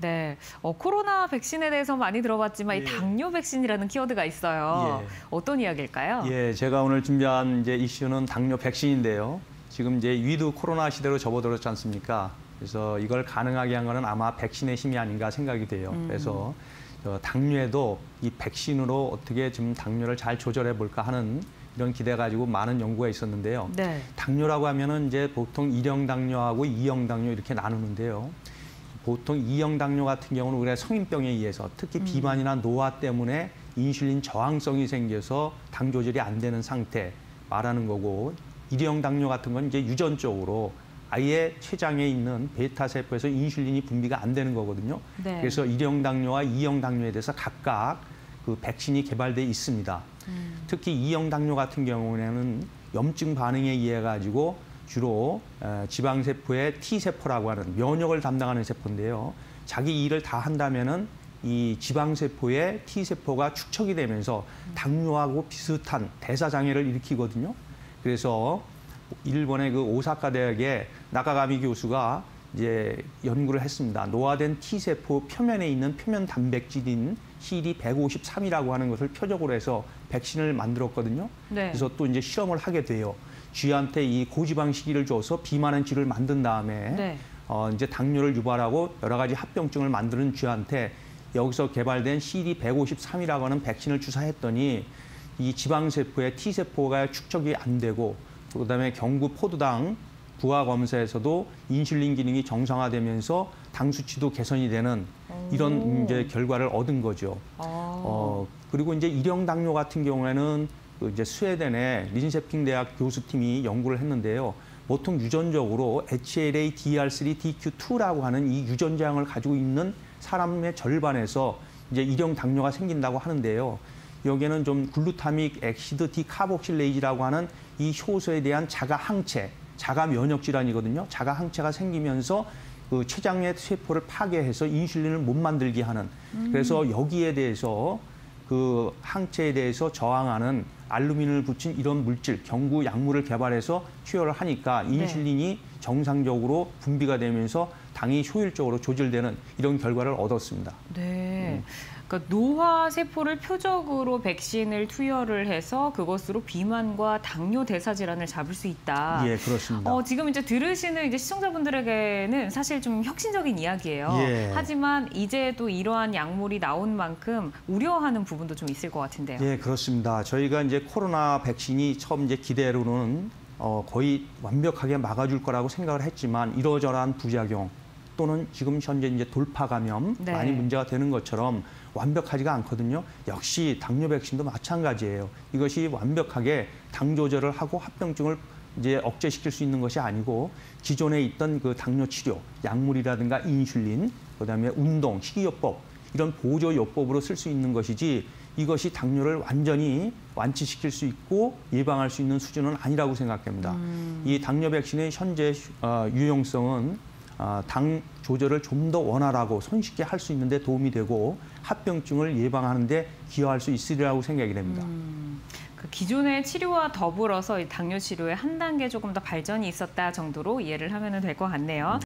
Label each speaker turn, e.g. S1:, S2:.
S1: 네, 어, 코로나 백신에 대해서 많이 들어봤지만 이
S2: 예.
S1: 당뇨 백신이라는 키워드가 있어요.
S2: 예.
S1: 어떤 이야기일까요?
S2: 예, 제가 오늘 준비한 이제 이슈는 당뇨 백신인데요. 지금 이제 with 코로나 시대로 접어들었지 않습니까? 그래서 이걸 가능하게 한 거는 아마 백신의 힘이 아닌가 생각이 돼요.
S1: 음.
S2: 그래서 어, 당뇨에도 이 백신으로 어떻게 좀 당뇨를 잘 조절해 볼까 하는 이런 기대 가지고 많은 연구가 있었는데요.
S1: 네.
S2: 당뇨라고 하면은 이제 보통 일형 당뇨하고 이형 당뇨 이렇게 나누는데요. 보통 이형 당뇨 같은 경우는 우리가 성인병에 의해서 특히 비만이나 노화 때문에 인슐린 저항성이 생겨서 당 조절이 안 되는 상태 말하는 거고 일형 당뇨 같은 건 이제 유전적으로 아예 췌장에 있는 베타 세포에서 인슐린이 분비가 안 되는 거거든요.
S1: 네.
S2: 그래서 일형 당뇨와 이형 당뇨에 대해서 각각 그 백신이 개발돼 있습니다.
S1: 음.
S2: 특히 이형 당뇨 같은 경우에는 염증 반응에 의해 가지고 주로 어, 지방 세포의 T세포라고 하는 면역을 담당하는 세포인데요. 자기 일을 다 한다면은 이 지방 세포의 T세포가 축적이 되면서 당뇨하고 비슷한 대사 장애를 일으키거든요. 그래서 일본의 그 오사카 대학의 나가가미 교수가 이제 연구를 했습니다. 노화된 T세포 표면에 있는 표면 단백질인 CD153이라고 하는 것을 표적으로 해서 백신을 만들었거든요.
S1: 네.
S2: 그래서 또 이제 실험을 하게 돼요. 쥐한테 이 고지방 식이를 줘서 비만한 쥐를 만든 다음에
S1: 네.
S2: 어, 이제 당뇨를 유발하고 여러 가지 합병증을 만드는 쥐한테 여기서 개발된 CD153이라고 하는 백신을 주사했더니 이 지방세포의 T세포가 축적이 안 되고 그다음에 경구 포도당 부하 검사에서도 인슐린 기능이 정상화되면서 당 수치도 개선이 되는 이런
S1: 오.
S2: 이제 결과를 얻은 거죠.
S1: 어.
S2: 어, 그리고 이제 일형 당뇨 같은 경우에는 그 이제 스웨덴의 린셰핑 대학 교수팀이 연구를 했는데요. 보통 유전적으로 HLA DR3 DQ2라고 하는 이 유전자형을 가지고 있는 사람의 절반에서 이제 일형 당뇨가 생긴다고 하는데요. 여기에는 좀 glutamic acid decarboxylase라고 하는 이 효소에 대한 자가 항체, 자가 면역 질환이거든요. 자가 항체가 생기면서 그 췌장의 세포를 파괴해서 인슐린을 못 만들게 하는. 그래서 여기에 대해서 그 항체에 대해서 저항하는 알루미늄을 붙인 이런 물질, 경구 약물을 개발해서 투여를 하니까 인슐린이 정상적으로 분비가 되면서 당이 효율적으로 조절되는 이런 결과를 얻었습니다.
S1: 네. 그러니까 노화 세포를 표적으로 백신을 투여를 해서 그것으로 비만과 당뇨 대사 질환을 잡을 수 있다.
S2: 예, 그렇습니다.
S1: 어, 지금 이제 들으시는 이제 시청자분들에게는 사실 좀 혁신적인 이야기예요.
S2: 예.
S1: 하지만 이제도 이러한 약물이 나온 만큼 우려하는 부분도 좀 있을 것 같은데요.
S2: 예, 그렇습니다. 저희가 이제 코로나 백신이 처음 이제 기대로는 어, 거의 완벽하게 막아줄 거라고 생각을 했지만 이러저러한 부작용 또는 지금 현재 이제 돌파 감염
S1: 네.
S2: 많이 문제가 되는 것처럼 완벽하지가 않거든요. 역시 당뇨 백신도 마찬가지예요. 이것이 완벽하게 당 조절을 하고 합병증을 이제 억제시킬 수 있는 것이 아니고 기존에 있던 그 당뇨 치료, 약물이라든가 인슐린, 그다음에 운동, 식이요법 이런 보조 요법으로 쓸 수 있는 것이지 이것이 당뇨를 완전히 완치시킬 수 있고 예방할 수 있는 수준은 아니라고 생각합니다. 이 당뇨 백신의 현재 어, 유용성은 어, 당 조절을 좀 더 원활하고 손쉽게 할 수 있는 데 도움이 되고 합병증을 예방하는 데 기여할 수 있으리라고 생각이 됩니다.
S1: 그 기존의 치료와 더불어서 이 당뇨 치료에 한 단계 조금 더 발전이 있었다 정도로 이해를 하면 될 것 같네요.